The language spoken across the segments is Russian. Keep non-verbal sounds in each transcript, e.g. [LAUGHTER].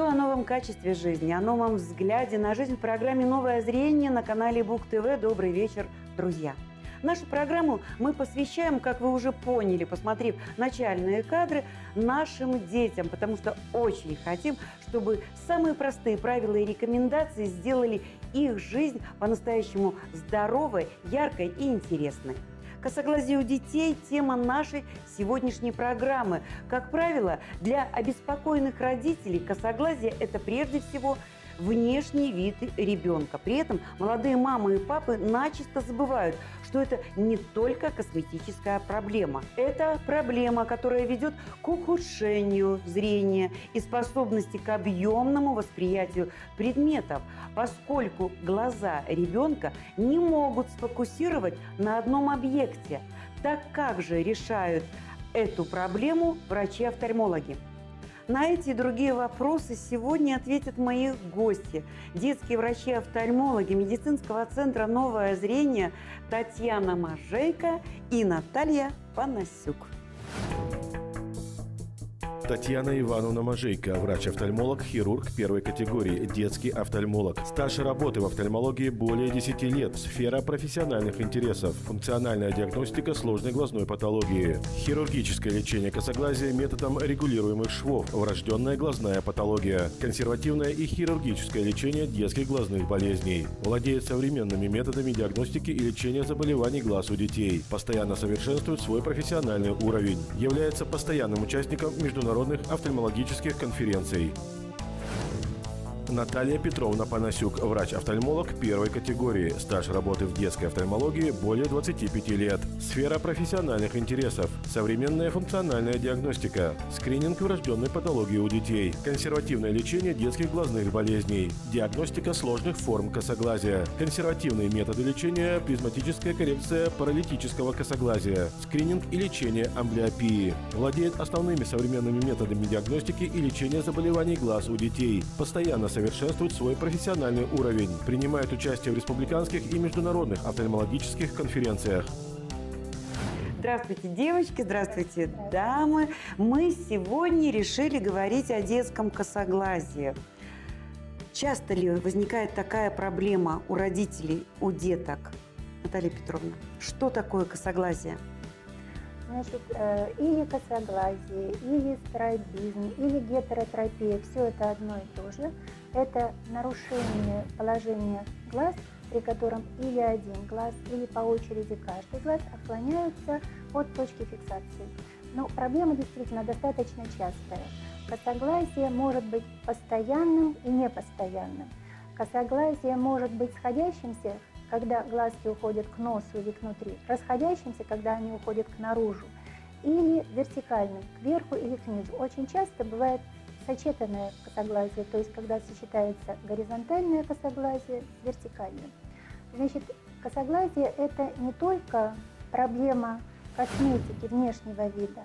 Все о новом качестве жизни, о новом взгляде на жизнь в программе «Новое зрение» на канале Бук ТВ. Добрый вечер, друзья! Нашу программу мы посвящаем, как вы уже поняли, посмотрев начальные кадры, нашим детям, потому что очень хотим, чтобы самые простые правила и рекомендации сделали их жизнь по-настоящему здоровой, яркой и интересной. Косоглазие у детей – тема нашей сегодняшней программы. Как правило, для обеспокоенных родителей косоглазие – это прежде всего внешний вид ребенка. При этом молодые мамы и папы начисто забывают, что это не только косметическая проблема. Это проблема, которая ведет к ухудшению зрения и способности к объемному восприятию предметов, поскольку глаза ребенка не могут сфокусировать на одном объекте. Так как же решают эту проблему врачи-офтальмологи? На эти и другие вопросы сегодня ответят мои гости. Детские врачи-офтальмологи медицинского центра «Новое зрение» Татьяна Мажейко и Наталья Панасюк. Татьяна Ивановна Мажейко, врач-офтальмолог, хирург первой категории, детский офтальмолог. Стаж работы в офтальмологии более 10 лет. Сфера профессиональных интересов. Функциональная диагностика сложной глазной патологии. Хирургическое лечение косоглазия методом регулируемых швов. Врожденная глазная патология. Консервативное и хирургическое лечение детских глазных болезней. Владеет современными методами диагностики и лечения заболеваний глаз у детей. Постоянно совершенствует свой профессиональный уровень. Является постоянным участником международных международных офтальмологических конференций. Наталья Петровна Панасюк, врач-офтальмолог первой категории. Стаж работы в детской офтальмологии более 25 лет. Сфера профессиональных интересов. Современная функциональная диагностика. Скрининг врожденной патологии у детей. Консервативное лечение детских глазных болезней. Диагностика сложных форм косоглазия. Консервативные методы лечения. Призматическая коррекция паралитического косоглазия. Скрининг и лечение амблиопии. Владеет основными современными методами диагностики и лечения заболеваний глаз у детей. Постоянно совершенствует свой профессиональный уровень, принимает участие в республиканских и международных офтальмологических конференциях. Здравствуйте, девочки, здравствуйте, дамы. Мы сегодня решили говорить о детском косоглазии. Часто ли возникает такая проблема у родителей, у деток? Наталья Петровна, что такое косоглазие? Значит, э, или косоглазие, или стробизм, или гетеротропия, все это одно и то же. Это нарушение положения глаз, при котором или один глаз, или по очереди каждый глаз отклоняются от точки фиксации. Но проблема действительно достаточно частая. Косоглазие может быть постоянным и непостоянным. Косоглазие может быть сходящимся когда глазки уходят к носу или к внутри, расходящимся, когда они уходят к наружу, или вертикальным, кверху или к. Очень часто бывает сочетанное косоглазие, то есть когда сочетается горизонтальное косоглазие с вертикальным. Значит, косоглазие – это не только проблема косметики, внешнего вида,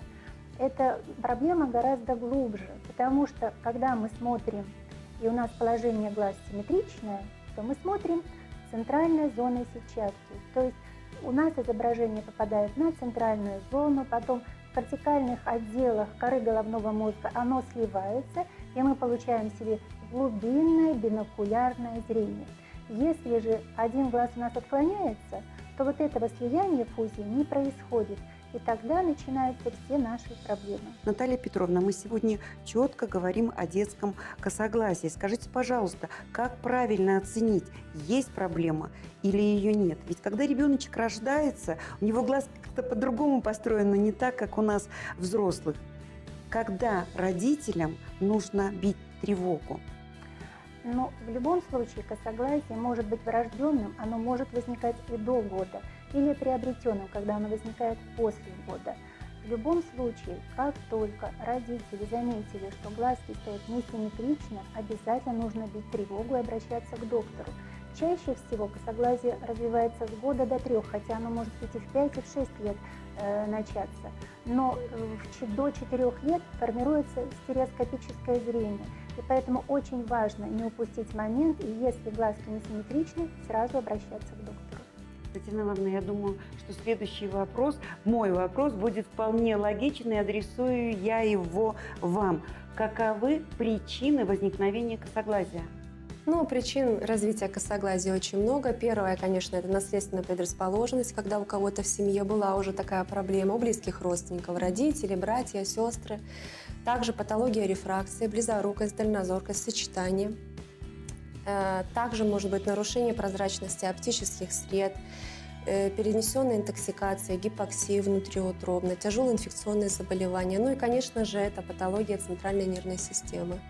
это проблема гораздо глубже, потому что когда мы смотрим, и у нас положение глаз симметричное, то мы смотрим центральной зоной сетчатки. То есть у нас изображение попадает на центральную зону, потом в вертикальных отделах коры головного мозга оно сливается, и мы получаем себе глубинное бинокулярное зрение. Если же один глаз у нас отклоняется, то вот этого слияния фузии не происходит – и тогда начинаются все наши проблемы. Наталья Петровна, мы сегодня четко говорим о детском косогласии. Скажите, пожалуйста, как правильно оценить, есть проблема или ее нет? Ведь когда ребеночек рождается, у него глаз как-то по-другому построен, не так, как у нас взрослых. Когда родителям нужно бить тревогу? Но в любом случае косоглазие может быть врожденным, оно может возникать и до года, или приобретенным, когда оно возникает после года. В любом случае, как только родители заметили, что глазки стоят несимметрично, обязательно нужно бить тревогу и обращаться к доктору. Чаще всего косоглазие развивается с года до трех, хотя оно может быть и в 5, и в 6 лет э, начаться. Но в, до 4 лет формируется стереоскопическое зрение. И поэтому очень важно не упустить момент, и если глазки несимметричны, сразу обращаться к. Татьяна Ивановна, я думаю, что следующий вопрос, мой вопрос, будет вполне логичный, адресую я его вам. каковы причины возникновения косоглазия? Ну, причин развития косоглазия очень много. Первое, конечно, это наследственная предрасположенность, когда у кого-то в семье была уже такая проблема, у близких родственников, родители, братья, сестры. Также патология рефракции, близорукость, дальнозоркость, сочетание. Э, также может быть нарушение прозрачности оптических сред, э, перенесенная интоксикация, гипоксия внутриутробно, тяжелые инфекционные заболевания. Ну и, конечно же, это патология центральной нервной системы.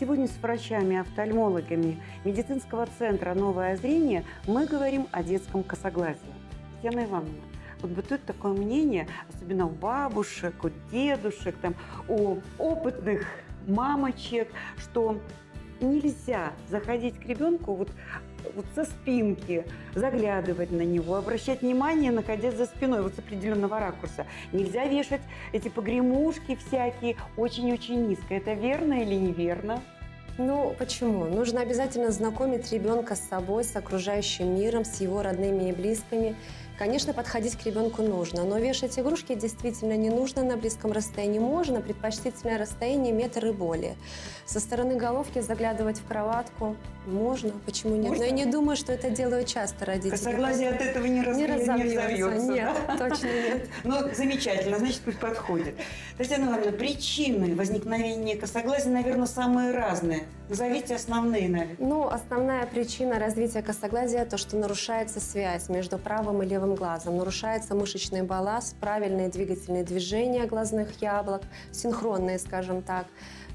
Сегодня с врачами-офтальмологами медицинского центра «Новое зрение» мы говорим о детском косоглазии. Татьяна Ивановна, вот бытует такое мнение, особенно у бабушек, у дедушек, там, у опытных мамочек, что нельзя заходить к ребенку вот, вот со спинки, заглядывать на него, обращать внимание, находясь за спиной, вот с определенного ракурса. Нельзя вешать эти погремушки всякие очень-очень низко. Это верно или неверно? Ну, почему? Нужно обязательно знакомить ребенка с собой, с окружающим миром, с его родными и близкими. Конечно, подходить к ребенку нужно, но вешать игрушки действительно не нужно на близком расстоянии. Можно, предпочтительное расстояние метр и более. Со стороны головки заглядывать в кроватку можно, почему нет? Можно? Но я не думаю, что это делают часто родители. Косоглазие от этого не, раз... не разовьется. Не разовьется нет, да? точно [LAUGHS] нет. Ну, замечательно, значит, пусть подходит. Татьяна Ивановна, причины возникновения косоглазия, наверное, самые разные. Назовите основные, наверное. Ну, основная причина развития косоглазия – то, что нарушается связь между правым и левым глазом. Нарушается мышечный баланс, правильные двигательные движения глазных яблок, синхронные, скажем так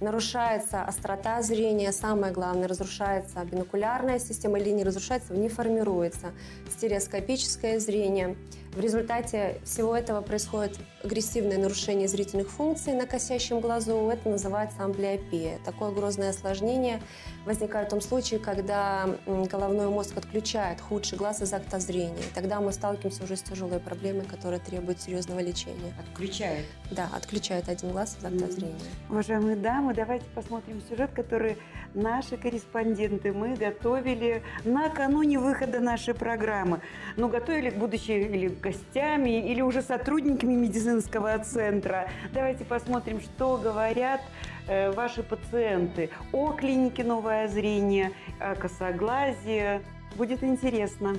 нарушается острота зрения, самое главное, разрушается бинокулярная система не разрушается, не формируется стереоскопическое зрение. В результате всего этого происходит агрессивное нарушение зрительных функций на косящем глазу. Это называется амблиопия. Такое грозное осложнение возникает в том случае, когда головной мозг отключает худший глаз из акта зрения. Тогда мы сталкиваемся уже с тяжелой проблемой, которая требует серьезного лечения. Отключает? Да, отключает один глаз из акта зрения. Уважаемые дамы, давайте посмотрим сюжет, который наши корреспонденты мы готовили накануне выхода нашей программы. Ну, готовили, будучи или гостями, или уже сотрудниками медицинского центра. Давайте посмотрим, что говорят э, ваши пациенты о клинике «Новое зрение», о косоглазии. Будет интересно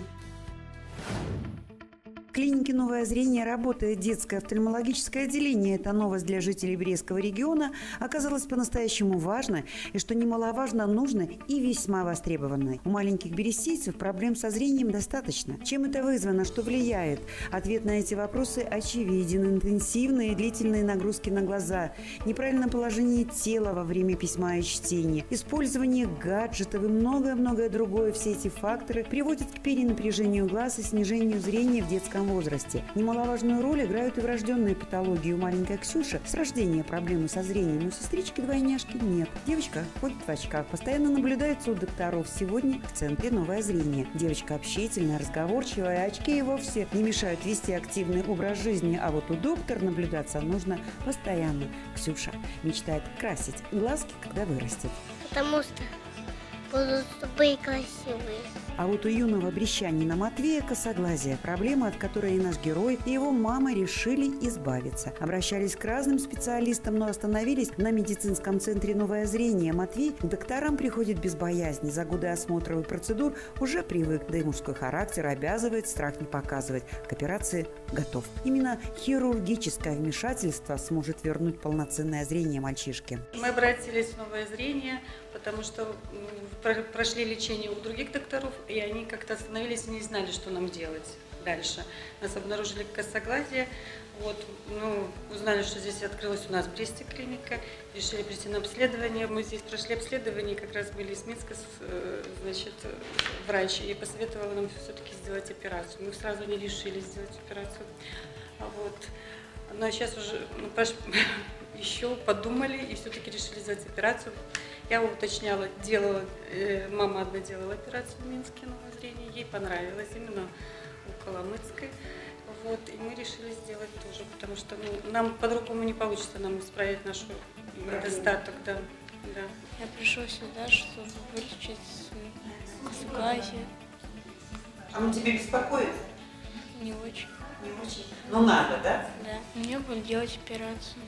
клинике «Новое зрение» работает детское офтальмологическое отделение. Это новость для жителей Брестского региона оказалась по-настоящему важной и, что немаловажно, нужной и весьма востребованной. У маленьких берестейцев проблем со зрением достаточно. Чем это вызвано, что влияет? Ответ на эти вопросы очевиден. Интенсивные и длительные нагрузки на глаза, неправильное положение тела во время письма и чтения, использование гаджетов и многое-многое другое. Все эти факторы приводят к перенапряжению глаз и снижению зрения в детском возрасте. Немаловажную роль играют и врожденные патологии. У маленькой Ксюши с рождения проблемы со зрением. У сестрички-двойняшки нет. Девочка ходит в очках, постоянно наблюдается у докторов. Сегодня в центре новое зрение. Девочка общительная, разговорчивая, а очки и вовсе не мешают вести активный образ жизни. А вот у доктора наблюдаться нужно постоянно. Ксюша мечтает красить глазки, когда вырастет. Потому что будут зубы красивые. А вот у юного брещанина Матвея косоглазие. Проблема, от которой и наш герой, и его мама решили избавиться. Обращались к разным специалистам, но остановились на медицинском центре «Новое зрение». Матвей к докторам приходит без боязни. За годы осмотров и процедур уже привык, да и мужской характер обязывает страх не показывать. К операции готов. Именно хирургическое вмешательство сможет вернуть полноценное зрение мальчишке. Мы обратились в «Новое зрение», потому что прошли лечение у других докторов, и они как-то остановились и не знали, что нам делать дальше. Нас обнаружили косоглазие, вот, ну, узнали, что здесь открылась у нас в Бресте клиника, решили прийти на обследование. Мы здесь прошли обследование, как раз были из Минска, э, значит, врач, и посоветовала нам все-таки сделать операцию. Мы сразу не [LAUGHS] решили сделать операцию. Вот. Но сейчас уже ну, еще подумали и все-таки решили сделать операцию. Я уточняла, делала, э, мама одна делала операцию в Минске новое зрение, ей понравилось именно у Коломыцкой. Вот, и мы решили сделать тоже, потому что ну, нам по-другому не получится нам исправить наш недостаток. Да, да. Я пришел сюда, чтобы вылечить. А он тебе беспокоит? Не очень. Не очень. Ну надо, да? Да. Мне будут делать операцию.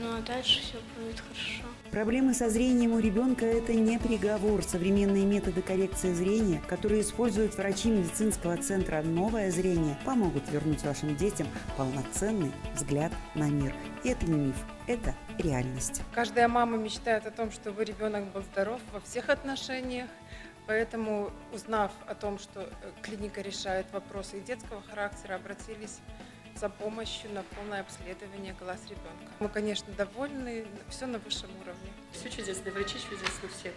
Ну а дальше все будет хорошо. Проблемы со зрением у ребенка – это не приговор. Современные методы коррекции зрения, которые используют врачи медицинского центра «Новое зрение», помогут вернуть вашим детям полноценный взгляд на мир. И это не миф, это реальность. Каждая мама мечтает о том, чтобы ребенок был здоров во всех отношениях. Поэтому, узнав о том, что э, клиника решает вопросы и детского характера, обратились за помощью на полное обследование глаз ребенка. Мы, конечно, довольны, все на высшем уровне. Все чудесные врачи, чудесные все.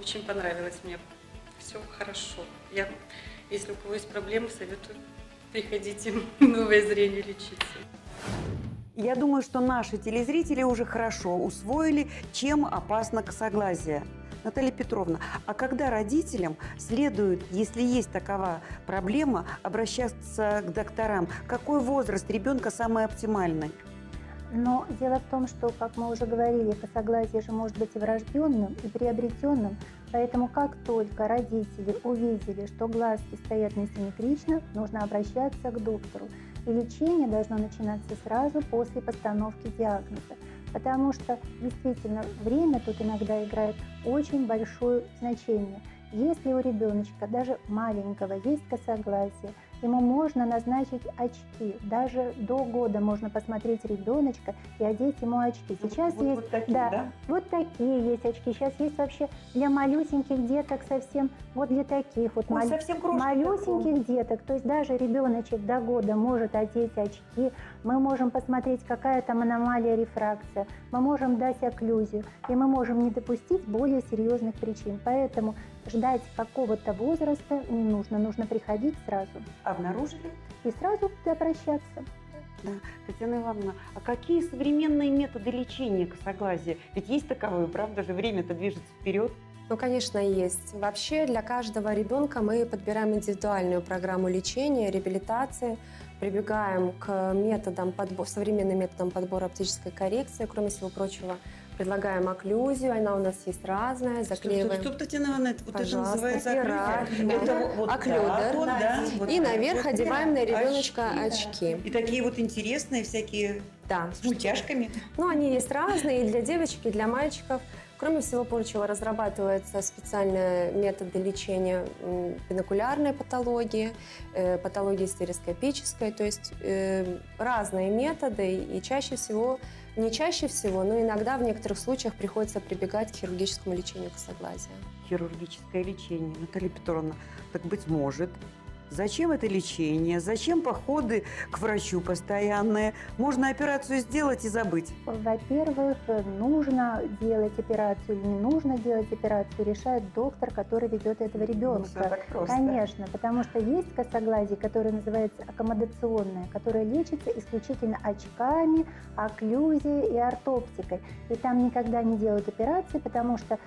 Очень понравилось мне. Все хорошо. Я, если у кого есть проблемы, советую приходите новое зрение лечиться. Я думаю, что наши телезрители уже хорошо усвоили, чем опасно косоглазие. Наталья Петровна, а когда родителям следует, если есть такова проблема, обращаться к докторам? Какой возраст ребенка самый оптимальный? Но дело в том, что, как мы уже говорили, косоглазие же может быть и врожденным, и приобретенным. Поэтому как только родители увидели, что глазки стоят несимметрично, нужно обращаться к доктору. И лечение должно начинаться сразу после постановки диагноза потому что действительно время тут иногда играет очень большое значение. Если у ребеночка, даже маленького, есть косоглазие, ему можно назначить очки. Даже до года можно посмотреть ребеночка и одеть ему очки. Сейчас вот, есть, вот такие, да, да? вот такие есть очки. Сейчас есть вообще для малюсеньких деток совсем, вот для таких вот Ой, малю- совсем малюсеньких деток. То есть даже ребеночек до года может одеть очки. Мы можем посмотреть, какая там аномалия рефракция. Мы можем дать окклюзию. И мы можем не допустить более серьезных причин. Поэтому ждать какого-то возраста не нужно. Нужно приходить сразу Обнаружили? и сразу обращаться. Да. Татьяна Ивановна, а какие современные методы лечения косоглазия? Ведь есть таковые, правда же, время-то движется вперед. Ну, конечно, есть. Вообще для каждого ребенка мы подбираем индивидуальную программу лечения, реабилитации, прибегаем к методам подбо- современным методам подбора оптической коррекции, кроме всего прочего, предлагаем окклюзию, она у нас есть разная, заклеиваем. Стоп, стоп, Татьяна Ивановна, это вот это называется окклюзия. да. Это вот, Окклюдер. так вот, да, вот И наверх вот. одеваем на ребеночка Очки, очки. И такие вот интересные всякие Да. с мультяшками. Ну, они есть разные и для девочек, и для мальчиков. Кроме всего прочего, разрабатываются специальные методы лечения бинокулярной патологии, э, патологии стереоскопической, то есть э, разные методы, и чаще всего, не чаще всего, но иногда в некоторых случаях приходится прибегать к хирургическому лечению косоглазия. Хирургическое лечение. Наталья Петровна, так быть может, Зачем это лечение? Зачем походы к врачу постоянные? Можно операцию сделать и забыть. Во-первых, нужно делать операцию или не нужно делать операцию, решает доктор, который ведет этого Ну, ребенка. просто. Конечно, потому что есть косоглазие, которое называется аккомодационное, которое лечится исключительно очками, окклюзией и ортоптикой. И там никогда не делают операции, потому что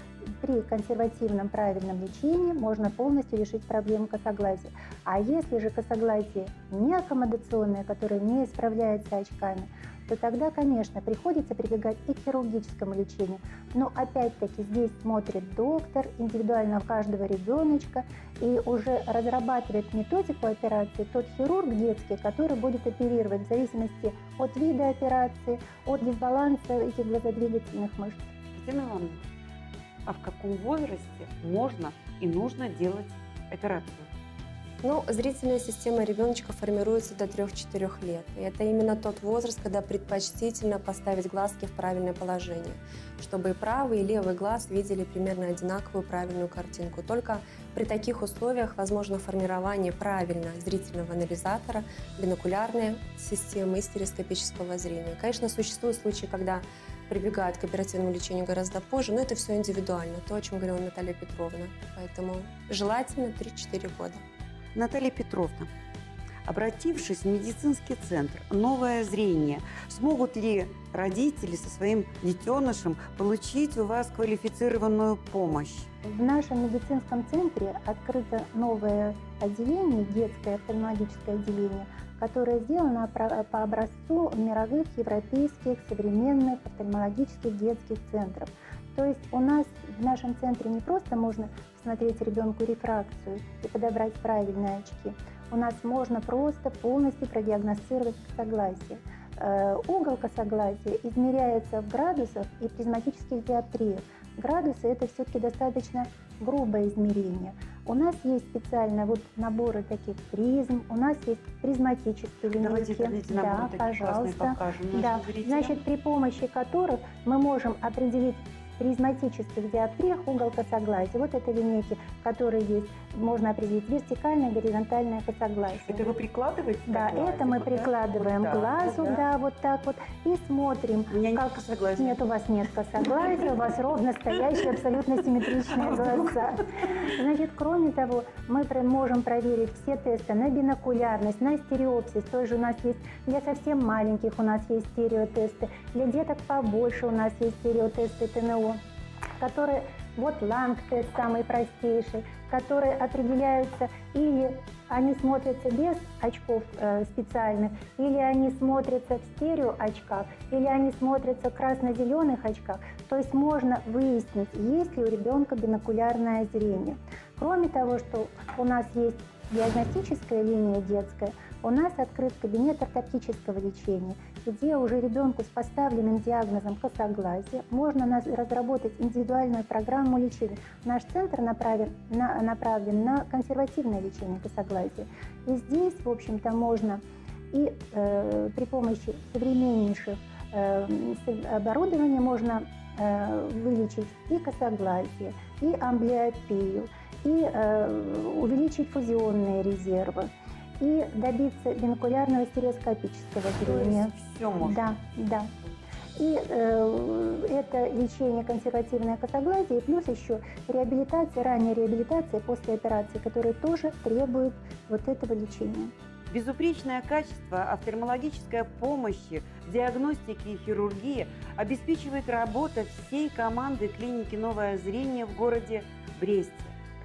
при консервативном правильном лечении можно полностью решить проблему косоглазия. А если же косоглазие не аккомодационное, которое не исправляется очками, то тогда, конечно, приходится прибегать и к хирургическому лечению. Но опять-таки здесь смотрит доктор, индивидуально каждого ребеночка, и уже разрабатывает методику операции тот хирург детский, который будет оперировать в зависимости от вида операции, от дисбаланса этих глазодвигательных мышц. Татьяна Ивановна, а в каком возрасте можно и нужно делать операцию? Ну, зрительная система ребеночка формируется до 3-4 лет. И это именно тот возраст, когда предпочтительно поставить глазки в правильное положение, чтобы и правый, и левый глаз видели примерно одинаковую правильную картинку. Только при таких условиях возможно формирование правильно зрительного анализатора, бинокулярной системы и стереоскопического зрения. Конечно, существуют случаи, когда прибегают к оперативному лечению гораздо позже, но это все индивидуально, то, о чем говорила Наталья Петровна. Поэтому желательно 3-4 года. Наталья Петровна, обратившись в медицинский центр «Новое зрение», смогут ли родители со своим детенышем получить у вас квалифицированную помощь? В нашем медицинском центре открыто новое отделение, детское офтальмологическое отделение, которое сделано по образцу мировых европейских современных офтальмологических детских центров. То есть у нас в нашем центре не просто можно посмотреть ребенку рефракцию и подобрать правильные очки. У нас можно просто полностью продиагностировать косоглазие. Э, угол косоглазия измеряется в градусах и призматических диоптриях. Градусы – это все-таки достаточно грубое измерение. У нас есть специально вот наборы таких призм, у нас есть призматические линейки. Давайте да, пожалуйста. Да. Значит, при помощи которых мы можем определить призматических диоптриях угол косоглазия. Вот это линейки, которые есть. Можно определить вертикальное, горизонтальное косоглазие. Это вы прикладываете? Да, глазу, это мы вот прикладываем вот к глазу, вот так. да, вот так вот, и смотрим. У меня нет как... косоглазия. Нет, у вас нет косоглазия, у вас ровно стоящие, абсолютно симметричные глаза. Значит, кроме того, мы можем проверить все тесты на бинокулярность, на стереопсис. Тоже у нас есть для совсем маленьких у нас есть стереотесты, для деток побольше у нас есть стереотесты TNO, которые вот Lang-тест самый простейший, которые определяются или они смотрятся без очков э, специальных, или они смотрятся в стерео очках, или они смотрятся в красно-зеленых очках. То есть можно выяснить, есть ли у ребенка бинокулярное зрение. Кроме того, что у нас есть диагностическая линия детская, у нас открыт кабинет ортоптического лечения, где уже ребенку с поставленным диагнозом косоглазия можно разработать индивидуальную программу лечения. Наш центр направлен на, направлен на консервативное лечение косоглазия. И здесь, в общем-то, можно и э, при помощи современнейших э, оборудования можно э, вылечить и косоглазие, и амблиопию, и э, увеличить фузионные резервы, и добиться бинокулярного стереоскопического зрения. все можно. Да, да. И э, это лечение консервативное косоглазие, и плюс еще реабилитация, ранняя реабилитация после операции, которая тоже требует вот этого лечения. Безупречное качество офтальмологической помощи, диагностики и хирургии обеспечивает работа всей команды клиники «Новое зрение» в городе Бресте.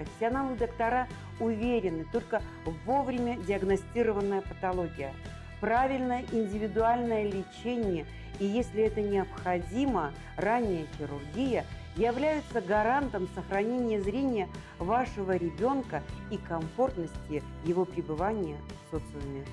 Профессионалы доктора уверены, только вовремя диагностированная патология, правильное индивидуальное лечение и, если это необходимо, ранняя хирургия являются гарантом сохранения зрения вашего ребенка и комфортности его пребывания в социуме.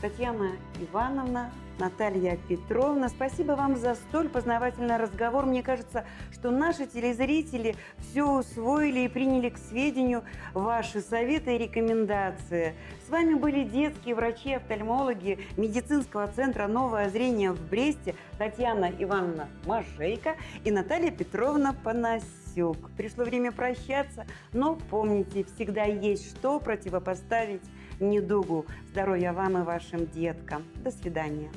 Татьяна Ивановна, Наталья Петровна, спасибо вам за столь познавательный разговор. Мне кажется, что наши телезрители все усвоили и приняли к сведению ваши советы и рекомендации. С вами были детские врачи-офтальмологи медицинского центра «Новое зрение» в Бресте Татьяна Ивановна Машейко и Наталья Петровна Панасюк. Пришло время прощаться, но помните, всегда есть что противопоставить недугу. Здоровья вам и вашим деткам. До свидания.